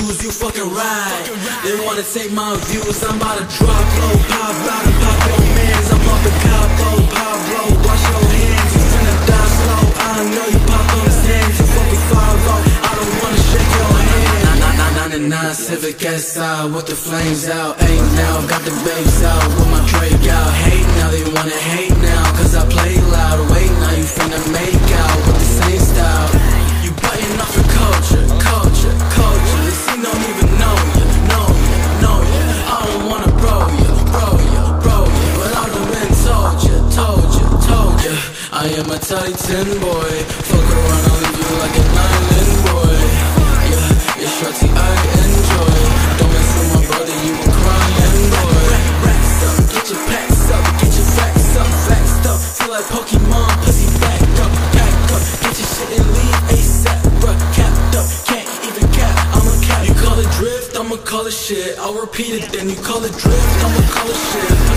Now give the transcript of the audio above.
fucking ride. They wanna take my views, I'm about to drop low, pop out and pop your mans. I'm up in Cabo, oh, Pablo, wash your hands, you finna die slow. I know you pop on his hands, you fucking 5 I don't wanna shake your hand. Nah, nah, nah, nah, nah, nah, Civic SI with the flames out. Ain't now, got the babes out with my Drake out. Hate now, they wanna hate I am a titan boy. Fuck around, I'll leave you like an island boy. Yeah, it's shorty I enjoy. Don't mess with my brother, you a crying boy. Racks up, get your packs up, get your facts up, facts up. Feel like Pokemon, pussy back up, pack up. Get your shit and leave ASAP, bruh. Capped up, can't even cap. I'm a cap. You call it drift, I'ma call it shit. I'll repeat it, then you call it drift, I'ma call it shit.